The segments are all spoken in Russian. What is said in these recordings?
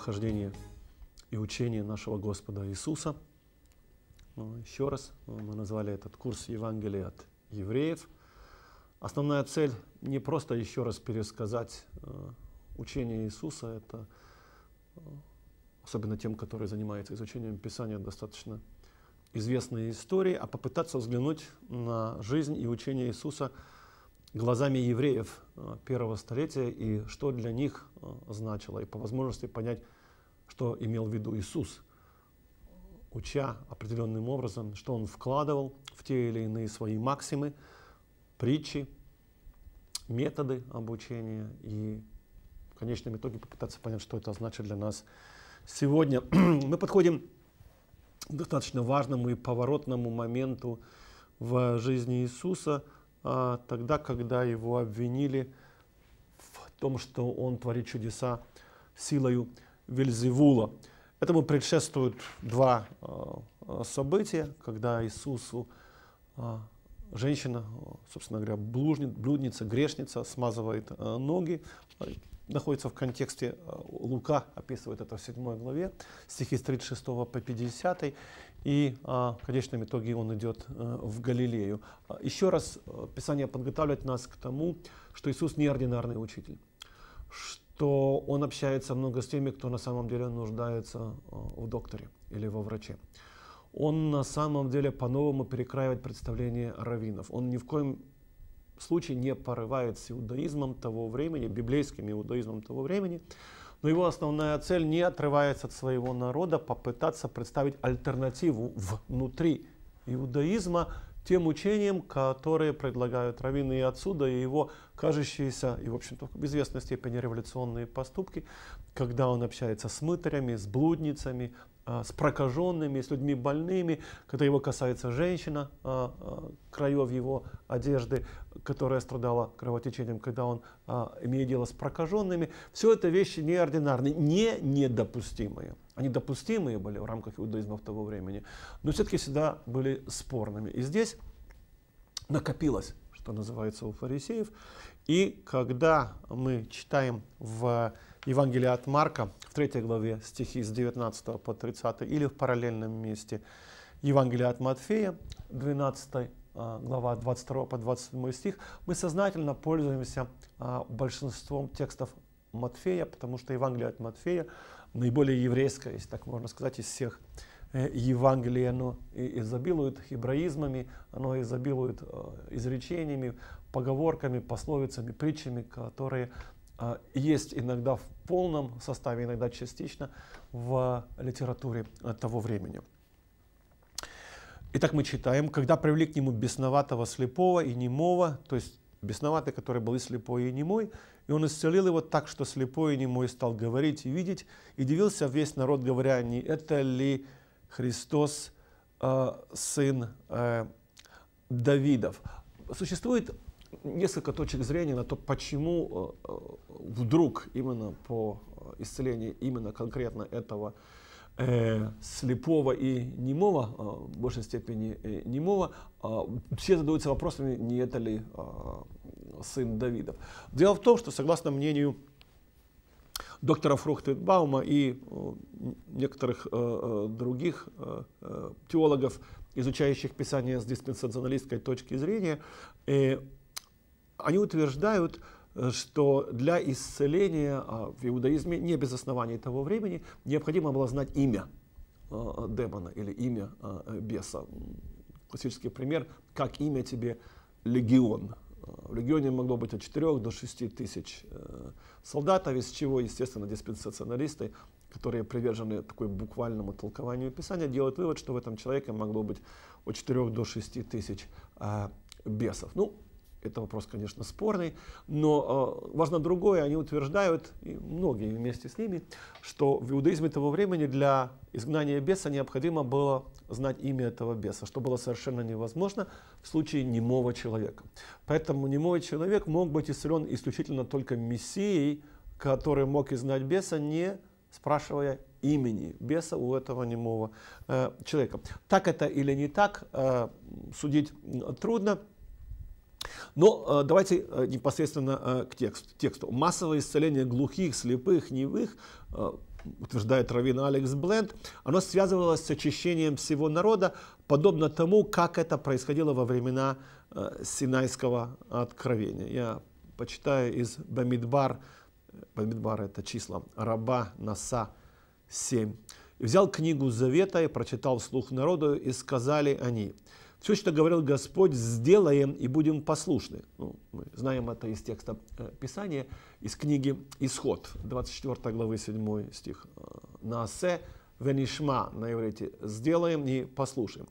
похождение и учение нашего Господа Иисуса. Ну, Еще раз, э, мы назвали этот курс Евангелия от евреев. Основная цель не просто еще раз пересказать э, учение Иисуса, это особенно тем, которые занимаются изучением Писания, достаточно известные истории, а попытаться взглянуть на жизнь и учение Иисуса – глазами евреев э, первого столетия и что для них э, значило, и по возможности понять, что имел в виду Иисус, уча определенным образом, что он вкладывал в те или иные свои максимы, притчи, методы обучения и в конечном итоге попытаться понять, что это значит для нас сегодня. Мы подходим к достаточно важному и поворотному моменту в жизни Иисуса – тогда, когда его обвинили в том, что он творит чудеса силою Вельзевула. Этому предшествуют два а, события, когда Иисусу а, женщина, собственно говоря, блудница, грешница, смазывает ноги, находится в контексте, Лука описывает это в 7 главе, стихи с 36 по 50, и а, в конечном итоге он идет а, в Галилею. А, еще раз а, Писание подготавливает нас к тому, что Иисус неординарный учитель, что Он общается много с теми, кто на самом деле нуждается а, в докторе или во враче. Он на самом деле по-новому перекраивает представление раввинов. Он ни в коем случае не порывает с иудаизмом того времени, библейским иудаизмом того времени, но его основная цель не отрывается от своего народа, попытаться представить альтернативу внутри иудаизма тем учениям, которые предлагают раввины и отсюда, и его кажущиеся, и в общем-то в известной степени революционные поступки, когда он общается с мытарями, с блудницами, с прокаженными, с людьми больными, когда его касается женщина, а, а, краев его одежды, которая страдала кровотечением, когда он имеет дело с прокаженными. Все это вещи неординарные, не недопустимые. Они допустимые были в рамках иудаизма в того времени, но все-таки всегда были спорными. И здесь накопилось, что называется, у фарисеев. И когда мы читаем в Евангелии от Марка, в 3 главе стихи с 19 по 30, или в параллельном месте. Евангелие от Матфея, 12 а, глава 22 по 27 стих, мы сознательно пользуемся а, большинством текстов Матфея, потому что Евангелие от Матфея наиболее еврейское, если так можно сказать, из всех. Э, Евангелий, оно изобилует хебраизмами, оно изобилует э, изречениями, поговорками, пословицами, притчами, которые есть иногда в полном составе, иногда частично в литературе того времени. Итак, мы читаем, когда привели к нему бесноватого, слепого и немого, то есть бесноватый, который был и слепой, и немой, и он исцелил его так, что слепой и немой стал говорить и видеть, и дивился весь народ, говоря, не это ли Христос, э, сын э, Давидов. Существует несколько точек зрения на то, почему э, вдруг именно по исцелению именно конкретно этого э, слепого и немого, э, в большей степени э, немого, э, все задаются вопросами, не это ли э, сын Давидов. Дело в том, что согласно мнению доктора Фрухтенбаума и э, некоторых э, э, других э, э, теологов, изучающих Писание с диспенсационалистской точки зрения, э, они утверждают, э, что для исцеления а, в иудаизме не без оснований того времени необходимо было знать имя а, демона или имя а, беса. Классический пример, как имя тебе легион. В легионе могло быть от 4 до 6 тысяч э, солдатов, из чего, естественно, диспенсационалисты, которые привержены такой буквальному толкованию Писания, делают вывод, что в этом человеке могло быть от 4 до 6 тысяч бесов. Ну, это вопрос, конечно, спорный, но э, важно другое. Они утверждают, и многие вместе с ними, что в иудаизме того времени для изгнания беса необходимо было знать имя этого беса, что было совершенно невозможно в случае немого человека. Поэтому немой человек мог быть исцелен исключительно только мессией, который мог изгнать беса, не спрашивая имени беса у этого немого э, человека. Так это или не так, э, судить трудно. Но давайте непосредственно к тексту. тексту. Массовое исцеление глухих, слепых, невых утверждает Равин Алекс Бленд, оно связывалось с очищением всего народа, подобно тому, как это происходило во времена э, Синайского откровения. Я почитаю из Бамидбар, Бамидбар это числа, раба Наса 7. И взял книгу Завета и прочитал вслух народу, и сказали они, все, что говорил Господь, сделаем и будем послушны. Ну, мы знаем это из текста э, Писания, из книги Исход, 24 главы 7 стих. Наасе венишма на иврите. Сделаем и послушаем.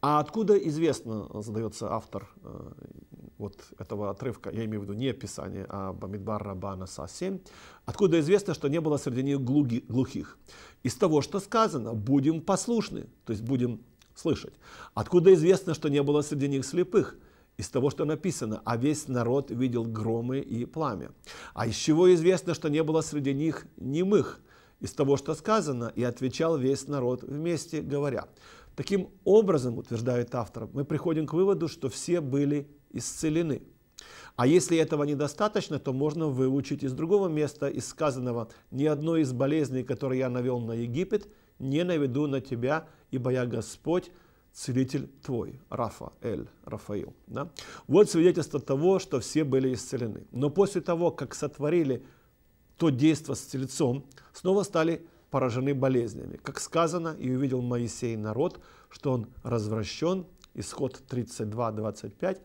А откуда известно, задается автор э, вот этого отрывка, я имею в виду не Писание, а Бамидбар Рабана Са 7, откуда известно, что не было среди них глухих? Из того, что сказано, будем послушны, то есть будем слышать. Откуда известно, что не было среди них слепых? Из того, что написано, а весь народ видел громы и пламя. А из чего известно, что не было среди них немых? Из того, что сказано, и отвечал весь народ вместе, говоря. Таким образом, утверждает автор, мы приходим к выводу, что все были исцелены. А если этого недостаточно, то можно выучить из другого места, из сказанного, «Ни одной из болезней, которые я навел на Египет, не наведу на тебя, ибо я Господь, целитель твой, Рафа, Эль, Рафаил. Да? Вот свидетельство того, что все были исцелены. Но после того, как сотворили то действие с тельцом, снова стали поражены болезнями. Как сказано, и увидел Моисей народ, что он развращен, исход 32, 25.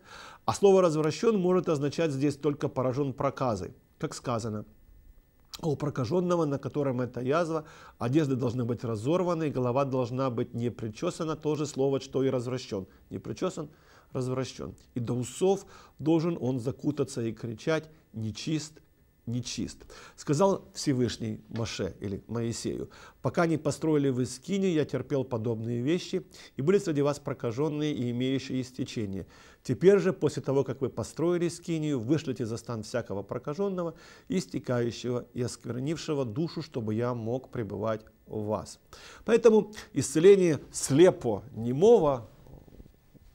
А слово развращен может означать здесь только поражен проказой. Как сказано, у прокаженного, на котором эта язва, одежды должны быть разорваны, голова должна быть не причесана, то же слово, что и развращен. Не причесан, развращен. И до усов должен он закутаться и кричать «нечист, нечист. Сказал Всевышний Маше или Моисею, пока не построили вы скини, я терпел подобные вещи, и были среди вас прокаженные и имеющие истечение. Теперь же, после того, как вы построили скинию, вышлите за стан всякого прокаженного, истекающего и осквернившего душу, чтобы я мог пребывать в вас. Поэтому исцеление слепо немого,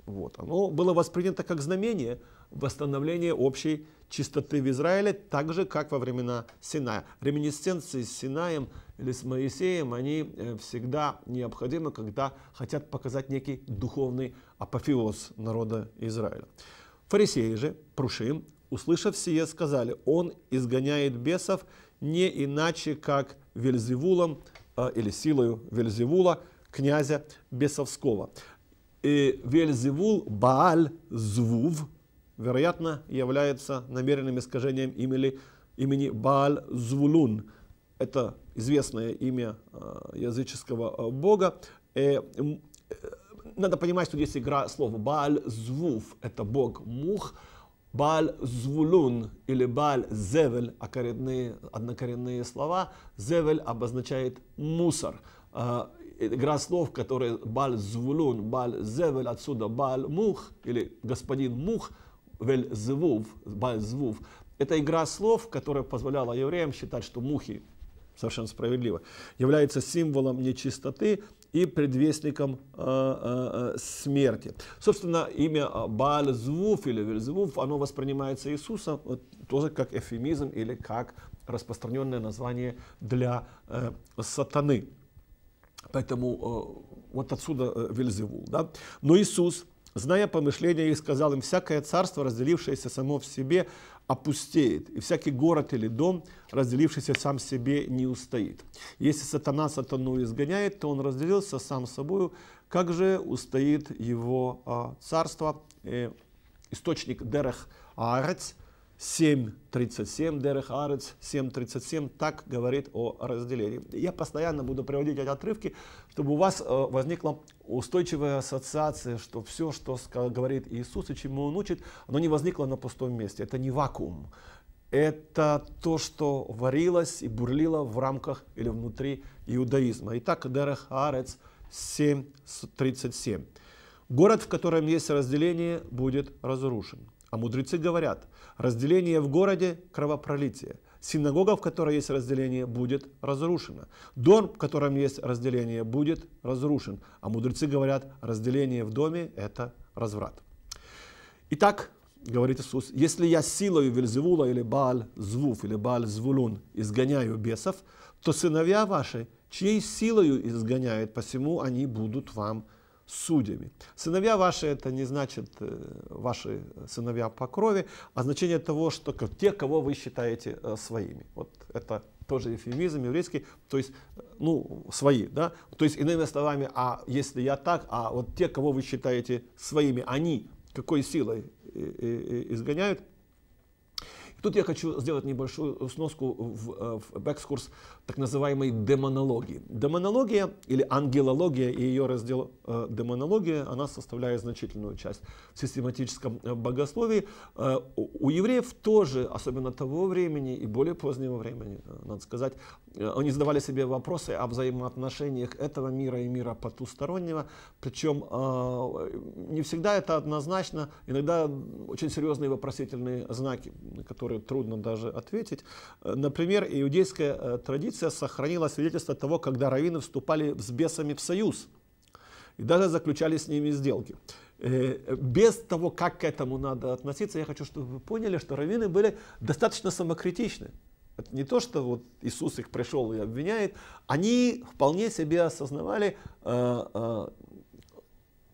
вот, оно было воспринято как знамение восстановления общей чистоты в Израиле, так же, как во времена Синая. Реминисценции с Синаем или с Моисеем, они э, всегда необходимы, когда хотят показать некий духовный апофеоз народа Израиля. Фарисеи же, Прушим, услышав сие, сказали, он изгоняет бесов не иначе, как Вельзевулом э, или силою Вельзевула, князя бесовского. И Вельзевул Бааль Звув, вероятно, является намеренным искажением имени, имени Бааль Звулун. Это известное имя э, языческого э, бога. Э, надо понимать, что здесь игра слов. Бааль Звув – это бог мух. Бааль Звулун или Бааль Зевель – однокоренные слова. Зевель обозначает мусор игра слов, которые Баль Звулун, Баль Зевель, отсюда Баль Мух или господин Мух – Вельзвув, Бальзвув, это игра слов, которая позволяла евреям считать, что мухи, совершенно справедливо, являются символом нечистоты и предвестником э, э, э смерти. Собственно, имя Баальзвуф или Вельзвуф, оно воспринимается Иисусом тоже как эфемизм или как распространенное название для э, сатаны. Поэтому вот отсюда Вельзевул. Да? Но Иисус Зная помышления их, сказал им, всякое царство, разделившееся само в себе, опустеет, и всякий город или дом, разделившийся сам себе, не устоит. Если сатана сатану изгоняет, то он разделился сам собою, как же устоит его а, царство? Э, источник Дерех Аарец, 7.37, Дерех Арец 7.37, так говорит о разделении. Я постоянно буду приводить эти отрывки, чтобы у вас э, возникла устойчивая ассоциация, что все, что говорит Иисус и чему Он учит, оно не возникло на пустом месте. Это не вакуум. Это то, что варилось и бурлило в рамках или внутри иудаизма. Итак, Дерех Арец 7.37. Город, в котором есть разделение, будет разрушен. А мудрецы говорят, разделение в городе – кровопролитие. Синагога, в которой есть разделение, будет разрушена. Дом, в котором есть разделение, будет разрушен. А мудрецы говорят, разделение в доме – это разврат. Итак, говорит Иисус, если я силою Вельзевула или Бааль Звуф или Бааль Звулун изгоняю бесов, то сыновья ваши, чьей силою изгоняют, посему они будут вам судьями. Сыновья ваши это не значит э, ваши сыновья по крови, а значение того, что те, кого вы считаете э, своими. Вот это тоже эфемизм еврейский, то есть, э, ну, свои, да, то есть, иными словами, а если я так, а вот те, кого вы считаете своими, они какой силой изгоняют, Тут я хочу сделать небольшую сноску в, в экскурс так называемой демонологии. Демонология или ангелология и ее раздел э, демонология, она составляет значительную часть в систематическом э, богословии. Э, у евреев тоже, особенно того времени и более позднего времени, э, надо сказать, э, они задавали себе вопросы о взаимоотношениях этого мира и мира потустороннего, причем э, не всегда это однозначно, иногда очень серьезные вопросительные знаки, на которые трудно даже ответить. Э, например, иудейская э, традиция сохранила свидетельство того, когда раввины вступали с бесами в союз и даже заключали с ними сделки. Э, без того, как к этому надо относиться, я хочу, чтобы вы поняли, что раввины были достаточно самокритичны. Это не то, что вот Иисус их пришел и обвиняет. Они вполне себе осознавали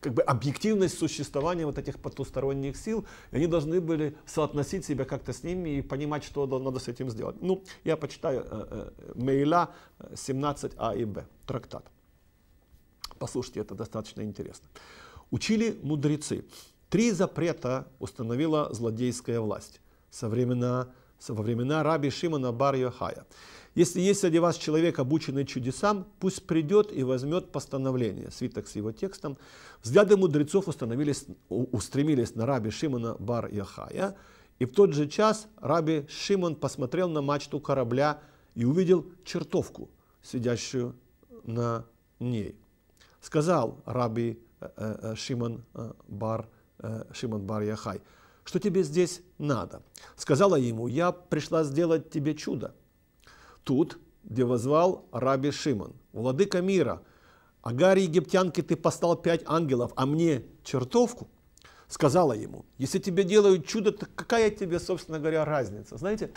как бы объективность существования вот этих потусторонних сил, и они должны были соотносить себя как-то с ними и понимать, что надо с этим сделать. Ну, я почитаю э, э, Мейла 17а и б, трактат. Послушайте, это достаточно интересно. Учили мудрецы. Три запрета установила злодейская власть со времена, во времена раби Шимона бар Йохая. Если есть среди вас человек, обученный чудесам, пусть придет и возьмет постановление. Свиток с его текстом. Взгляды мудрецов установились, устремились на раби Шимона бар Яхая. И в тот же час раби Шимон посмотрел на мачту корабля и увидел чертовку, сидящую на ней. Сказал раби э, э, э, Шимон бар, Шимон бар Яхай, что тебе здесь надо? Сказала ему, я пришла сделать тебе чудо тут, где возвал раби Шимон, владыка мира, Агаре египтянке ты послал пять ангелов, а мне чертовку, сказала ему, если тебе делают чудо, то какая тебе, собственно говоря, разница? Знаете,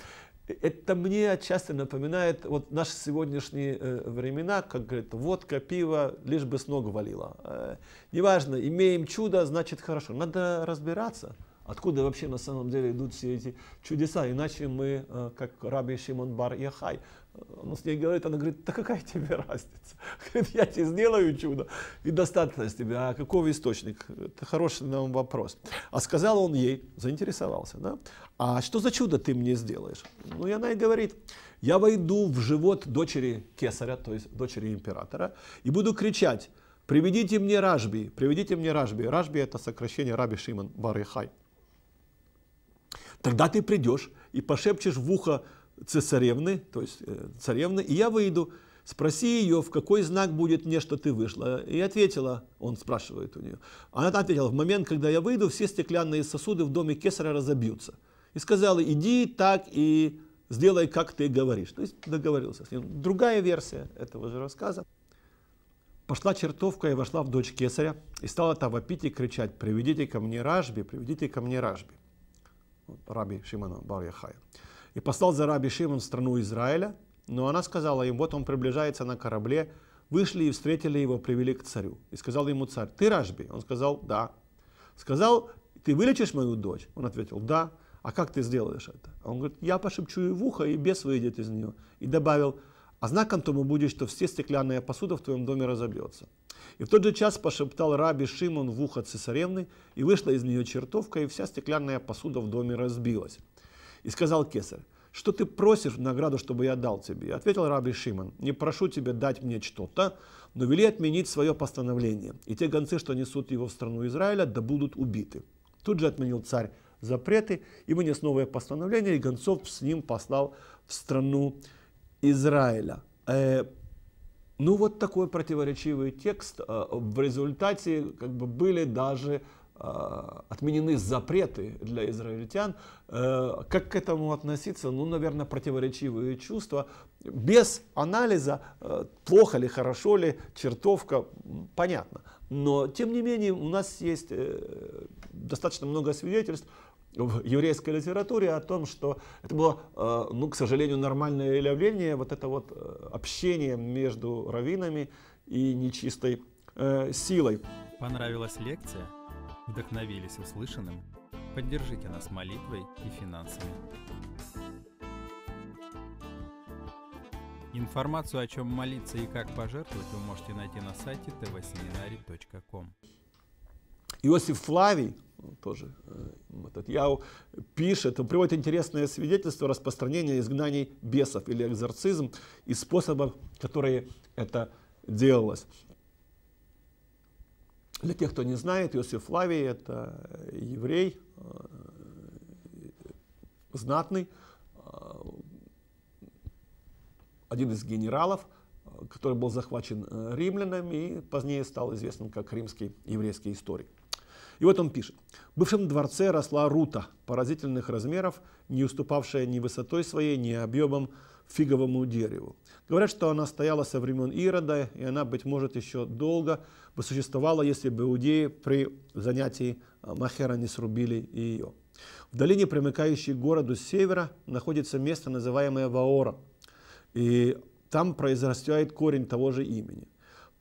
это мне отчасти напоминает вот наши сегодняшние э, времена, как говорят, водка, пиво, лишь бы с ног валило. Э, неважно, имеем чудо, значит хорошо. Надо разбираться. Откуда вообще на самом деле идут все эти чудеса? Иначе мы, э, как раби Шимон бар Яхай, э, он с ней говорит, она говорит, да какая тебе разница? Говорит, я тебе сделаю чудо, и достаточно с тебя. А какой источник? Это хороший нам вопрос. А сказал он ей, заинтересовался, да? А что за чудо ты мне сделаешь? Ну, и она и говорит, я войду в живот дочери кесаря, то есть дочери императора, и буду кричать, приведите мне Ражби, приведите мне Ражби. Ражби это сокращение Раби Шимон бар Яхай. Тогда ты придешь и пошепчешь в ухо цесаревны, то есть э, царевны, и я выйду. Спроси ее, в какой знак будет мне, что ты вышла. И ответила, он спрашивает у нее. Она ответила, в момент, когда я выйду, все стеклянные сосуды в доме кесаря разобьются. И сказала, иди так и сделай, как ты говоришь. То есть договорился с ним. Другая версия этого же рассказа. Пошла чертовка и вошла в дочь кесаря, и стала там вопить и кричать, приведите ко мне Ражби, приведите ко мне Ражби раби Шимона бар Яхая. И послал за раби Шимон в страну Израиля, но она сказала им, вот он приближается на корабле, вышли и встретили его, привели к царю. И сказал ему царь, ты Ражби? Он сказал, да. Сказал, ты вылечишь мою дочь? Он ответил, да. А как ты сделаешь это? Он говорит, я пошепчу ей в ухо, и бес выйдет из нее. И добавил, а знаком тому будет, что все стеклянная посуда в твоем доме разобьется. И в тот же час пошептал раби Шимон в ухо цесаревны, и вышла из нее чертовка, и вся стеклянная посуда в доме разбилась. И сказал кесарь, что ты просишь в награду, чтобы я дал тебе? Ответил раби Шимон, не прошу тебя дать мне что-то, но вели отменить свое постановление. И те гонцы, что несут его в страну Израиля, да будут убиты. Тут же отменил царь запреты и вынес новое постановление, и гонцов с ним послал в страну Израиля. Ну вот такой противоречивый текст. Э, в результате как бы были даже э, отменены запреты для израильтян. Э, как к этому относиться? Ну, наверное, противоречивые чувства. Без анализа, плохо ли, хорошо ли, чертовка, понятно. Но, тем не менее, у нас есть достаточно много свидетельств в еврейской литературе о том, что это было, э, ну, к сожалению, нормальное явление, вот это вот э, общение между раввинами и нечистой э, силой. Понравилась лекция? Вдохновились услышанным? Поддержите нас молитвой и финансами. Информацию, о чем молиться и как пожертвовать, вы можете найти на сайте tvseminary.com. Иосиф Флавий, тоже э, этот Яу, пишет, приводит интересное свидетельство распространения изгнаний бесов или экзорцизм и способов, которые это делалось. Для тех, кто не знает, Иосиф Флавий – это еврей, э, знатный, э, один из генералов, который был захвачен римлянами и позднее стал известным как римский еврейский историк. И вот он пишет. В бывшем дворце росла рута поразительных размеров, не уступавшая ни высотой своей, ни объемом фиговому дереву. Говорят, что она стояла со времен Ирода, и она, быть может, еще долго бы существовала, если бы иудеи при занятии э, Махера не срубили ее. В долине, примыкающей к городу с севера, находится место, называемое Ваора. И там произрастает корень того же имени.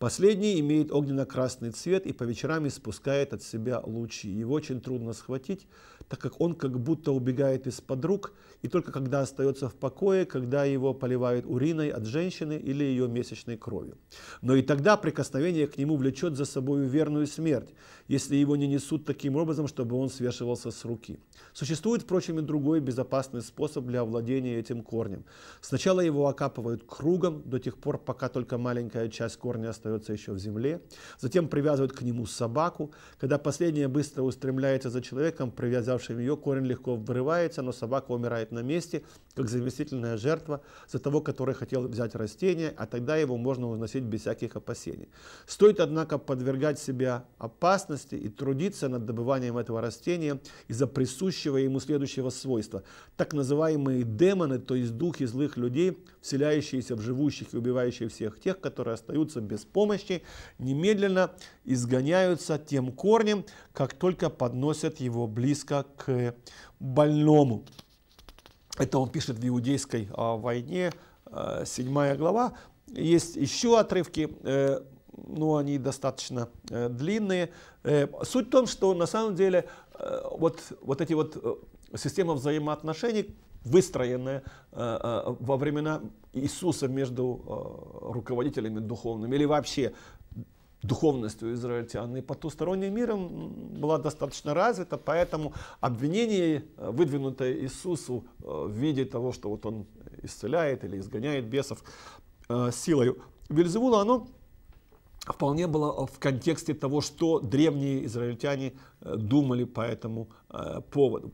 Последний имеет огненно-красный цвет и по вечерам испускает от себя лучи. Его очень трудно схватить, так как он как будто убегает из-под рук, и только когда остается в покое, когда его поливают уриной от женщины или ее месячной кровью. Но и тогда прикосновение к нему влечет за собой верную смерть, если его не несут таким образом, чтобы он свешивался с руки. Существует, впрочем, и другой безопасный способ для овладения этим корнем. Сначала его окапывают кругом до тех пор, пока только маленькая часть корня остается еще в земле. Затем привязывают к нему собаку. Когда последняя быстро устремляется за человеком, привязавшим ее, корень легко вырывается, но собака умирает на месте, как заместительная жертва за того, который хотел взять растение, а тогда его можно уносить без всяких опасений. Стоит, однако, подвергать себя опасности и трудиться над добыванием этого растения из-за присущего ему следующего свойства. Так называемые демоны, то есть духи злых людей, вселяющиеся в живущих и убивающие всех тех, которые остаются без помощи, немедленно изгоняются тем корнем, как только подносят его близко к больному. Это он пишет в Иудейской а, войне, а, 7 глава. Есть еще отрывки, э, но они достаточно э, длинные. Э, суть в том, что на самом деле э, вот, вот эти вот э, системы взаимоотношений, выстроенная э, э, во времена Иисуса между э, руководителями духовными или вообще духовностью израильтян. И потусторонним миром была достаточно развита, поэтому обвинение, выдвинутое Иисусу в виде того, что вот он исцеляет или изгоняет бесов силой Вельзевула, оно вполне было в контексте того, что древние израильтяне думали по этому поводу.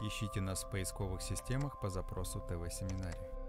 Ищите нас в поисковых системах по запросу ТВ-семинарий.